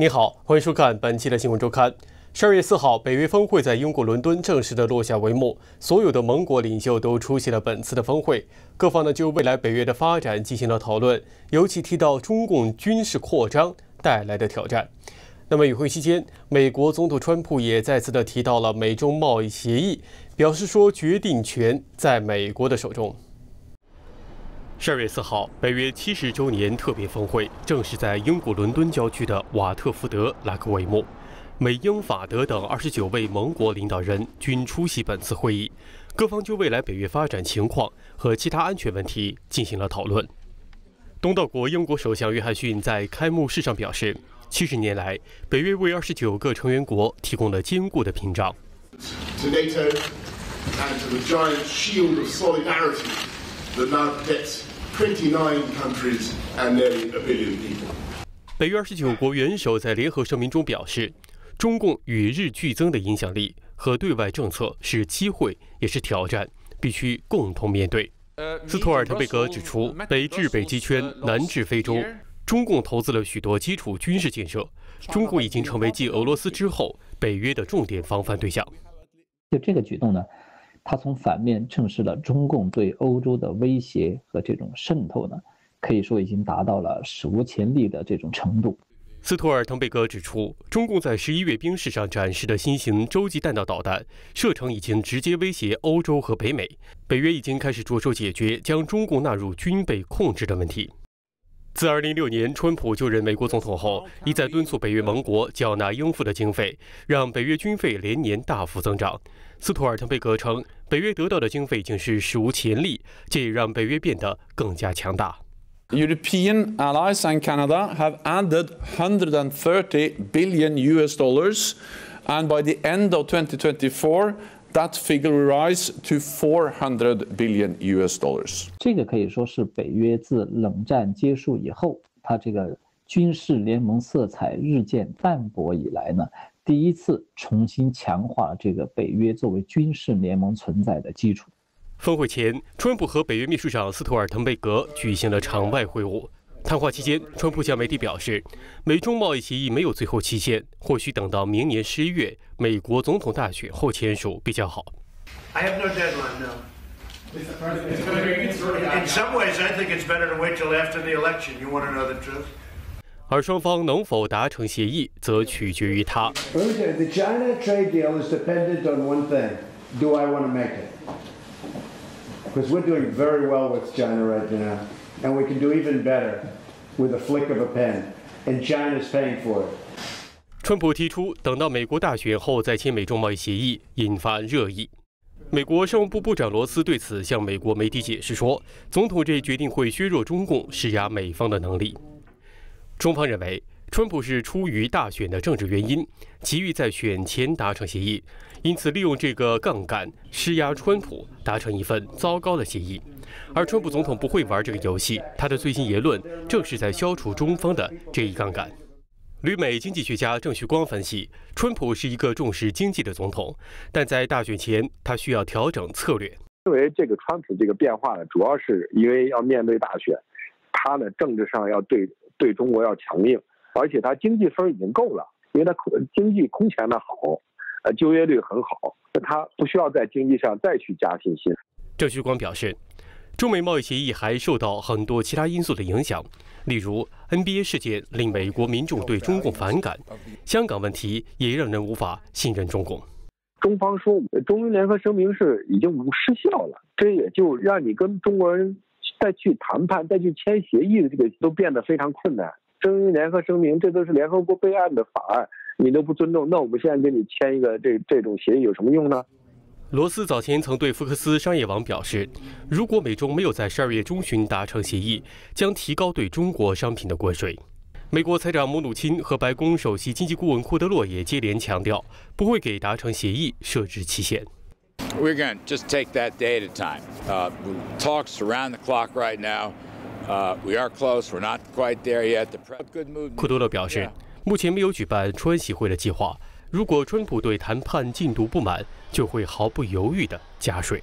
你好，欢迎收看本期的新闻周刊。十二月四号，北约峰会在英国伦敦正式的落下帷幕，所有的盟国领袖都出席了本次的峰会，各方呢就未来北约的发展进行了讨论，尤其提到中共军事扩张带来的挑战。那么与会期间，美国总统川普也再次的提到了美中贸易协议，表示说决定权在美国的手中。十二月四号，北约七十周年特别峰会正式在英国伦敦郊区的瓦特福德拉开帷幕。美、英、法、德等二十九位盟国领导人均出席本次会议，各方就未来北约发展情况和其他安全问题进行了讨论。东道国英国首相约翰逊在开幕式上表示，七十年来，北约为二十九个成员国提供了坚固的屏障。北约二十九国元首在联合声明中表示，中共与日俱增的影响力和对外政策是机会也是挑战，必须共同面对。斯托尔特贝格指出，北至北极圈，南至非洲，中共投资了许多基础军事建设，中国已经成为继俄罗斯之后北约的重点防范对象。就这个举动呢？他从反面证实了中共对欧洲的威胁和这种渗透呢，可以说已经达到了史无前例的这种程度。斯图尔滕贝格指出，中共在十一月兵式上展示的新型洲际弹道导弹射程已经直接威胁欧洲和北美，北约已经开始着手解决将中共纳入军备控制的问题。自2006年川普就任美国总统后，一再敦促北约盟国缴纳应付的经费，让北约军费连年大幅增长。斯图尔滕贝格称，北约得到的经费已经是史无前例，这也让北约变得更加强大。European allies and Canada have added 130 billion US dollars, and by the end of 2024, that figure will rise to 400 billion US dollars. 这个可以说是北约自冷战结束以后，它这个军事联盟色彩日渐淡薄以来呢。第一次重新强化了这个北约作为军事联盟存在的基础。峰会前，川普和北约秘书长斯图尔滕贝格举行了场外会晤。谈话期间，川普向媒体表示，美中贸易协议没有最后期限，或许等到明年十一月美国总统大选后签署比较好。I have no deadline now. In some ways, I think it's better to wait till after the election. You want to know the truth? 而双方能否达成协议，则取决于他。The China trade deal is dependent on one thing: Do I want to make it? Because we're doing very well with China right now, and we can do even better with a flick of a pen, and China's paying for it. 川普提出等到美国大选后再签美中贸易协议，引发热议。美国商务部部长罗斯对此向美国媒体解释说，总统这一决定会削弱中共施压美方的能力。中方认为，川普是出于大选的政治原因，急于在选前达成协议，因此利用这个杠杆施压川普，达成一份糟糕的协议。而川普总统不会玩这个游戏，他的最新言论正是在消除中方的这一杠杆。旅美经济学家郑旭光分析，川普是一个重视经济的总统，但在大选前，他需要调整策略。认为这个川普这个变化呢，主要是因为要面对大选，他呢政治上要对。对中国要强硬，而且他经济分已经够了，因为他经济空前的好，呃，就业率很好，他不需要在经济上再去加信心。郑旭光表示，中美贸易协议还受到很多其他因素的影响，例如 NBA 事件令美国民众对中共反感，香港问题也让人无法信任中共。中方说中英联合声明是已经无失效了，这也就让你跟中国人。再去谈判、再去签协议的这个都变得非常困难。中英联合声明，这都是联合国备案的法案，你都不尊重，那我们现在跟你签一个这这种协议有什么用呢？罗斯早前曾对福克斯商业网表示，如果美中没有在十二月中旬达成协议，将提高对中国商品的关税。美国财长姆努钦和白宫首席经济顾问库德洛也接连强调，不会给达成协议设置期限。We're going to just take that day at a time. Uh, talks around the clock right now. Uh, we are close. We're not quite there yet. The good mood. 库多勒表示，目前没有举办川喜会的计划。如果川普对谈判进度不满，就会毫不犹豫地加税。